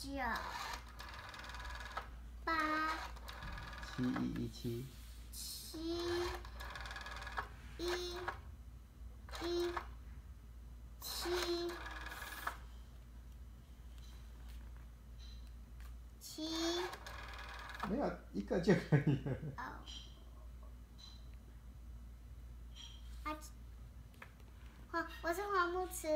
九、八、七一一七，七、一、一、七、七。没有一个就可以了。哦。黄，我是黄木慈。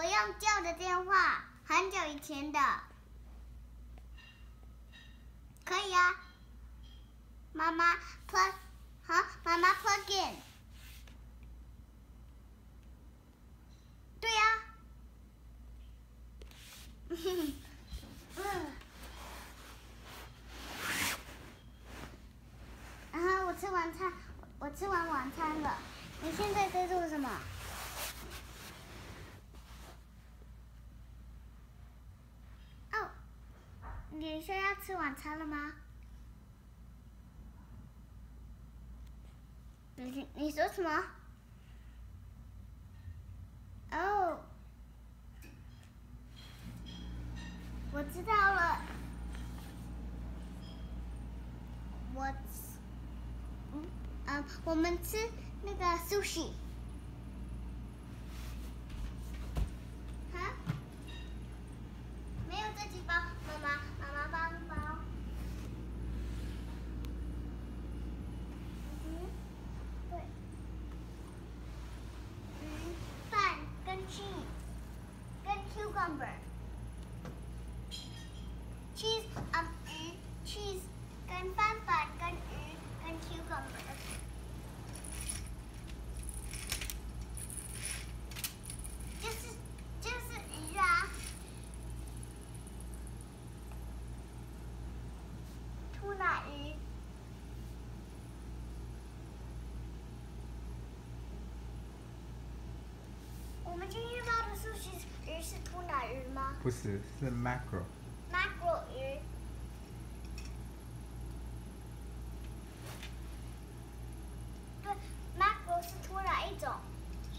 我用旧的电话，很久以前的，可以啊。妈妈 plug，好，妈妈 plug in。对呀、嗯。然后我吃完餐，我吃完晚餐了。你现在在做什么？哦，你说要吃晚餐了吗？你你说什么？哦，我知道了。我，嗯，我们吃那个 sushi。啊？没有这几包，妈妈，妈妈帮一包。嗯，对。鱼饭跟 cheese 跟 cucumber。cheese 啊鱼 cheese 跟饭饭跟鱼跟 cucumber。就是就是鱼啊。吐奶鱼。我们今天包的寿司鱼是吐奶鱼吗不是，是 macro。？mackerel 鱼。对，mackerel 是突然一种。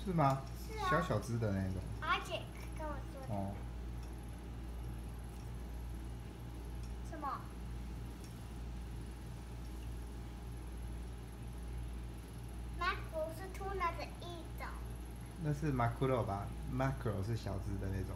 是吗？是啊小小只的那种。阿姐跟我说的。哦，什么？mackerel 是吐奶的一种。那是 macro 吧？macro 是小只的那种。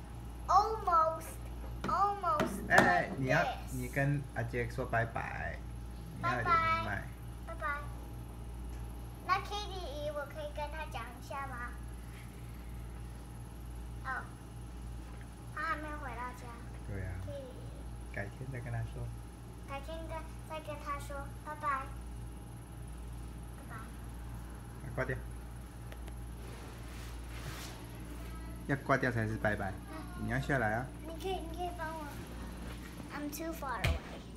你要你跟阿杰说拜拜。你要拜拜。拜拜。那 Kitty 我可以跟他讲一下吗？哦，他还没回到家。对啊，Kitty，改天再跟他说。改天再再跟他说拜拜。拜拜。挂掉。要挂掉才是拜拜。你要下来啊。你可以，你可以帮我。I'm too far away.